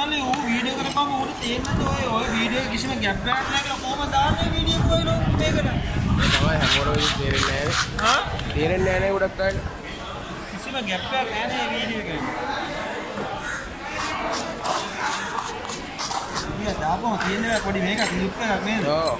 දැම්මම උඩ තේන්නද ඔය ඔය වීඩියෝ කිසිම ගැප් එකක් නැහැ කියලා කොහොමද දාන්නේ වීඩියෝ එක ඔය ලෝක මේකට? මේ තමයි හැමෝටම තේරෙන්නේ නැහැ හා තේරෙන්නේ නැහැ නේ ගොඩක් අයට කිසිම ගැප් එකක් නැහැ නේ වීඩියෝ එකේ. ඉතින් දාපම තියෙනවා පොඩි මේක ක්ලිප් එකක් නේද? ඔව්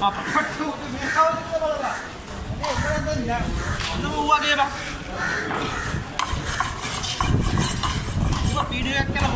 අප්පට්ටු මේ කවුද කියලා බලලා ඒ එතන දෙන්න ඔන්නම ඌවගේ බා ඌව වීඩියෝ එකක් කරලා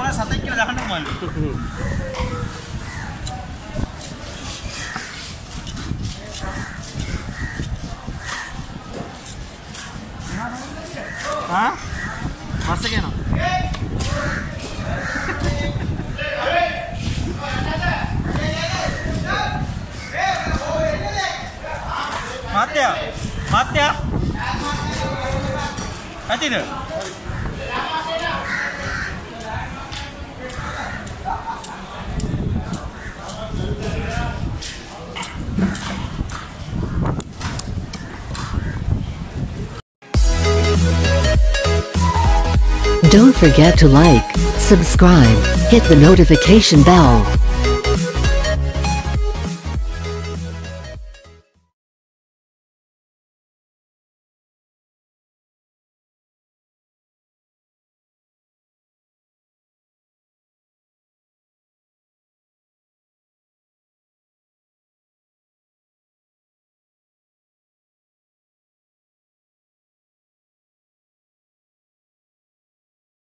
Don't forget to like, subscribe, hit the notification bell.